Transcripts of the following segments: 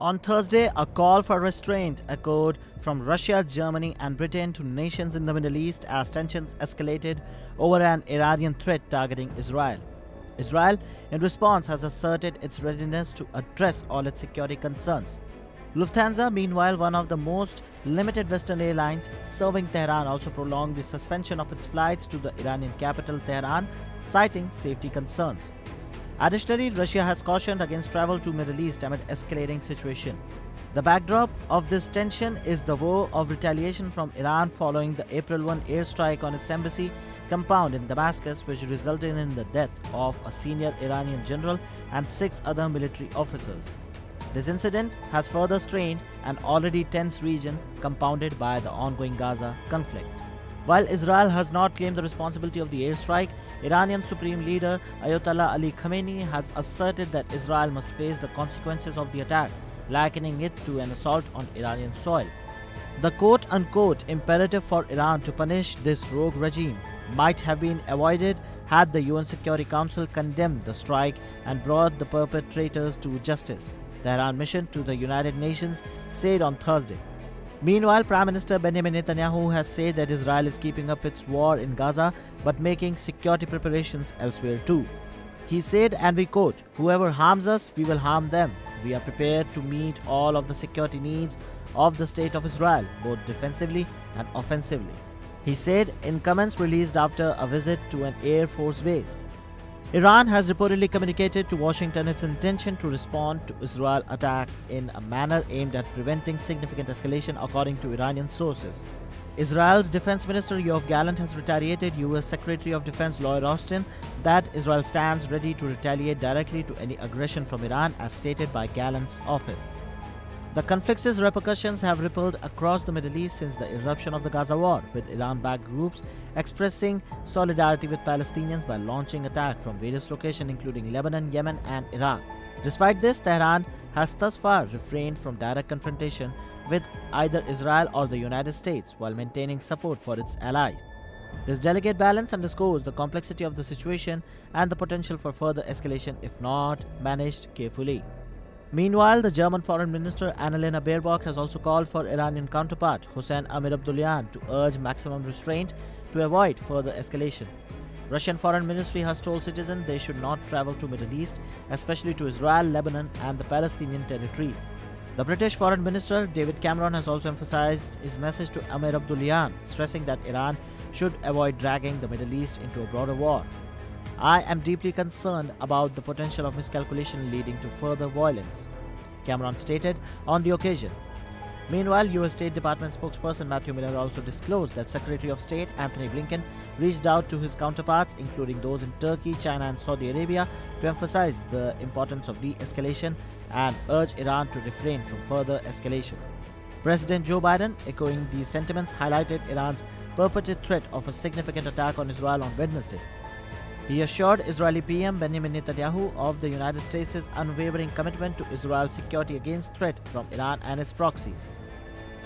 On Thursday, a call for restraint echoed from Russia, Germany, and Britain to nations in the Middle East as tensions escalated over an Iranian threat targeting Israel. Israel, in response, has asserted its readiness to address all its security concerns. Lufthansa, meanwhile, one of the most limited Western airlines serving Tehran, also prolonged the suspension of its flights to the Iranian capital, Tehran, citing safety concerns. Additionally, Russia has cautioned against travel to Middle East amid escalating situation. The backdrop of this tension is the war of retaliation from Iran following the April 1 airstrike on its embassy compound in Damascus which resulted in the death of a senior Iranian general and six other military officers. This incident has further strained an already tense region compounded by the ongoing Gaza conflict. While Israel has not claimed the responsibility of the airstrike, Iranian Supreme Leader Ayatollah Ali Khamenei has asserted that Israel must face the consequences of the attack, likening it to an assault on Iranian soil. The quote unquote imperative for Iran to punish this rogue regime might have been avoided had the UN Security Council condemned the strike and brought the perpetrators to justice, the Iran mission to the United Nations said on Thursday. Meanwhile, Prime Minister Benjamin Netanyahu has said that Israel is keeping up its war in Gaza but making security preparations elsewhere too. He said, and we quote, Whoever harms us, we will harm them. We are prepared to meet all of the security needs of the state of Israel, both defensively and offensively. He said in comments released after a visit to an Air Force base. Iran has reportedly communicated to Washington its intention to respond to Israel attack in a manner aimed at preventing significant escalation according to Iranian sources. Israel's Defense Minister Yoav Gallant has retaliated US Secretary of Defense Lloyd Austin that Israel stands ready to retaliate directly to any aggression from Iran as stated by Gallant's office. The conflict's repercussions have rippled across the Middle East since the eruption of the Gaza war, with Iran-backed groups expressing solidarity with Palestinians by launching attacks from various locations including Lebanon, Yemen and Iraq. Despite this, Tehran has thus far refrained from direct confrontation with either Israel or the United States while maintaining support for its allies. This delicate balance underscores the complexity of the situation and the potential for further escalation if not managed carefully. Meanwhile, the German Foreign Minister Annalena Baerbock has also called for Iranian counterpart Hossein Amir Abdollahian to urge maximum restraint to avoid further escalation. Russian Foreign Ministry has told citizens they should not travel to Middle East, especially to Israel, Lebanon and the Palestinian territories. The British Foreign Minister David Cameron has also emphasized his message to Amir Abdollahian, stressing that Iran should avoid dragging the Middle East into a broader war. I am deeply concerned about the potential of miscalculation leading to further violence, Cameron stated on the occasion. Meanwhile, US State Department spokesperson Matthew Miller also disclosed that Secretary of State Antony Blinken reached out to his counterparts, including those in Turkey, China, and Saudi Arabia, to emphasize the importance of de escalation and urge Iran to refrain from further escalation. President Joe Biden, echoing these sentiments, highlighted Iran's purported threat of a significant attack on Israel on Wednesday. He assured Israeli PM Benjamin Netanyahu of the United States' unwavering commitment to Israel's security against threat from Iran and its proxies.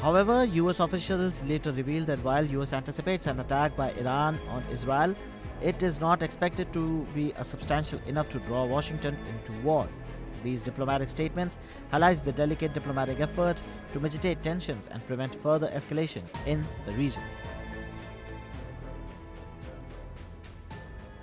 However, US officials later revealed that while US anticipates an attack by Iran on Israel, it is not expected to be substantial enough to draw Washington into war. These diplomatic statements highlight the delicate diplomatic effort to mitigate tensions and prevent further escalation in the region.